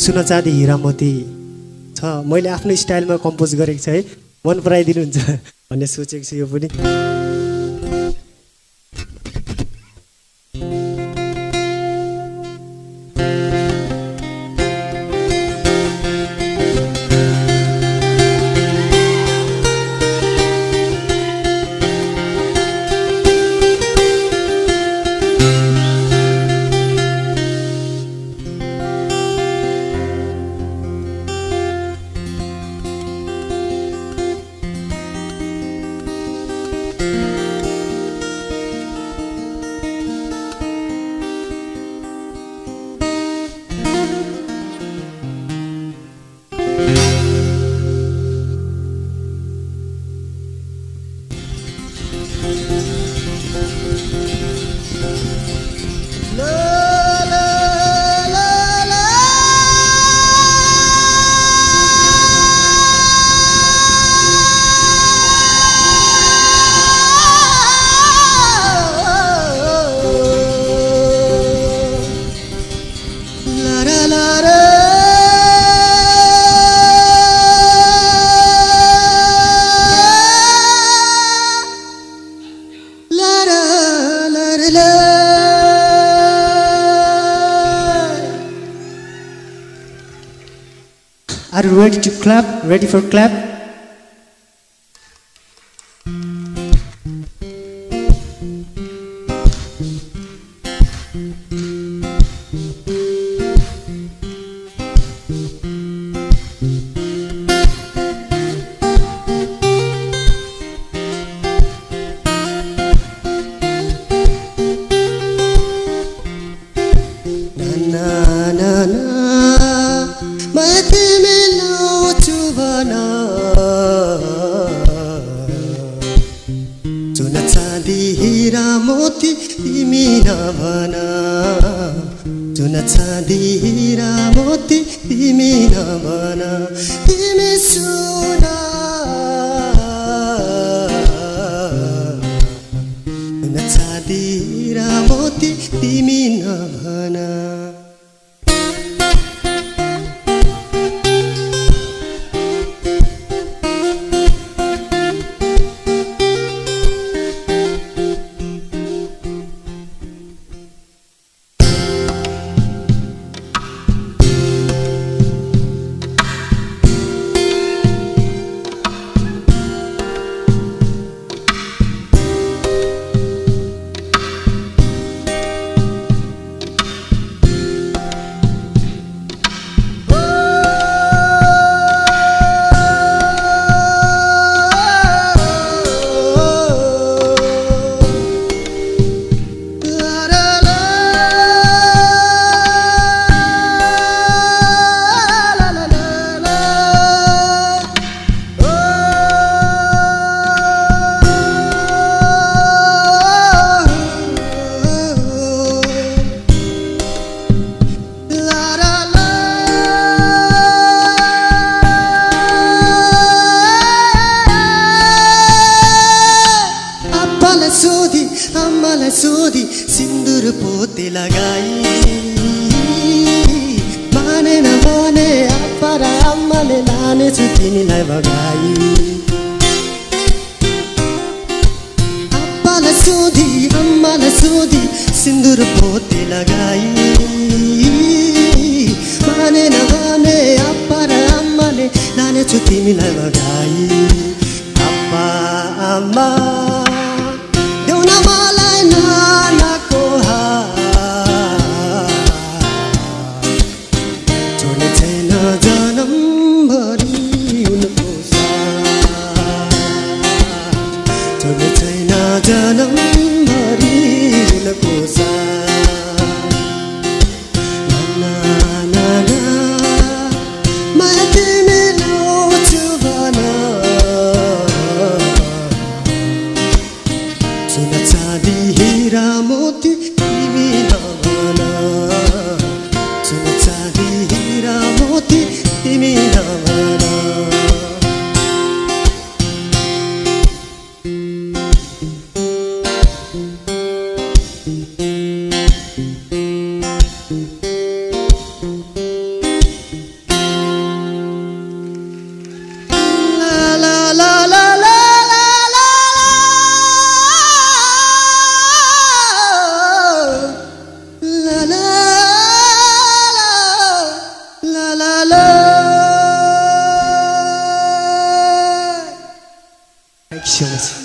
सुनचाँदी हिरामती छ। मैले आफ्नो स्टाइलमा कम्पोज गरेको छु है। मन पराइदिनुहुन्छ। भन्ने सोचेको छु यो पनि। Are you ready to clap? Ready for clap? नभन जुन चाँदी हिरा मोती तिमी नभन तिमी सुना लगाई माने नमाने आप्पा र आमाले लानेछु तिमीलाई भगाई आप्पालाई सोधी आम्मालाई सोधी सिन्दुर पोती लगाई माने नमाने आप्पा र आमाले लानेछु तिमीलाई भगाई आप्पा आमा देउन मलाई नाना 在那个能 Excellent.